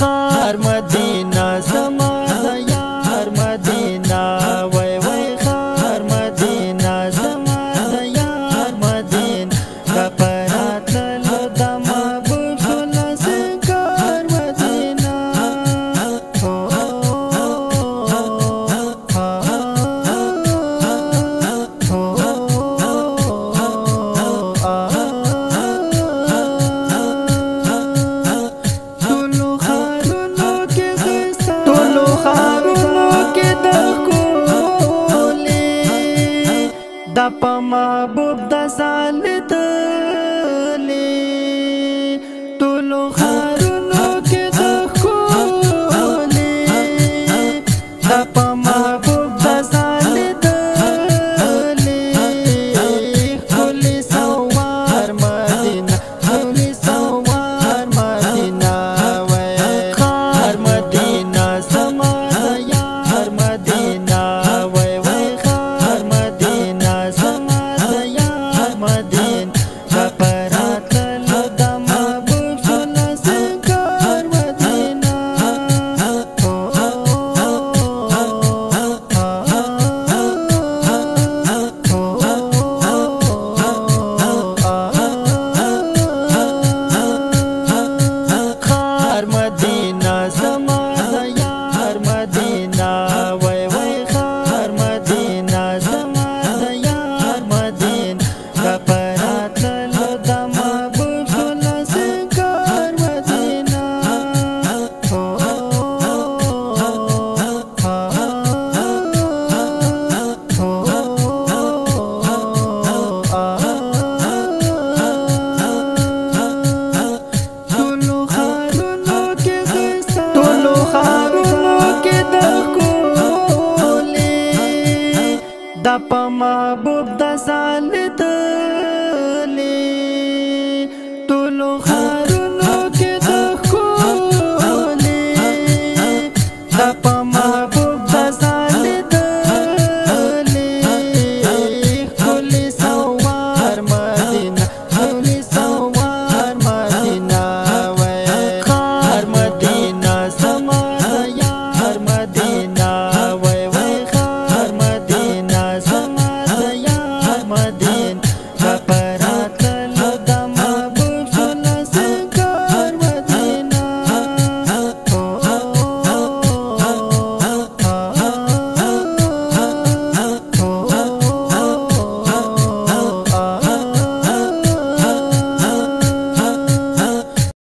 خار مدینه په محبوب د ځان 的。